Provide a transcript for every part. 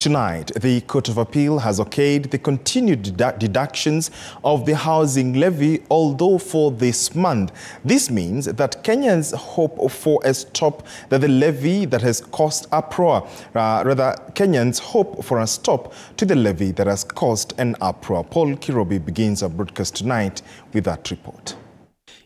Tonight, the Court of Appeal has okayed the continued dedu deductions of the housing levy, although for this month. This means that Kenyans hope for a stop that the levy that has caused uproar. Uh, rather, Kenyans hope for a stop to the levy that has caused an uproar. Paul Kirobi begins our broadcast tonight with that report.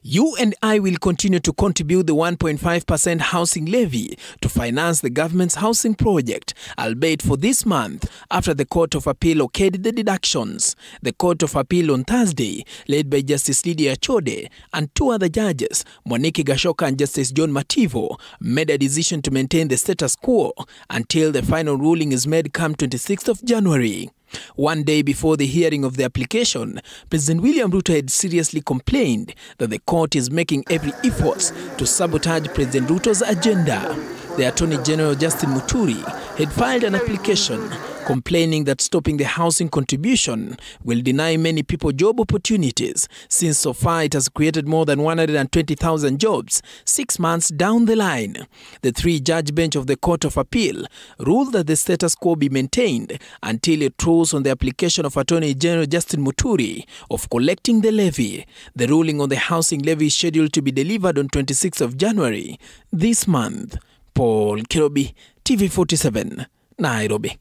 You and I will continue to contribute the 1.5% housing levy to finance the government's housing project, albeit for this month, after the Court of Appeal okayed the deductions. The Court of Appeal on Thursday, led by Justice Lydia Chode and two other judges, moniki Gashoka and Justice John Mativo, made a decision to maintain the status quo until the final ruling is made come 26th of January. One day before the hearing of the application, President William Ruto had seriously complained that the court is making every effort to sabotage President Ruto's agenda. The Attorney General Justin Muturi had filed an application complaining that stopping the housing contribution will deny many people job opportunities since so far it has created more than 120,000 jobs six months down the line. The three-judge bench of the Court of Appeal ruled that the status quo be maintained until it rules on the application of Attorney General Justin Muturi of collecting the levy. The ruling on the housing levy is scheduled to be delivered on 26th of January this month. Paul Kirobi, TV47, Nairobi.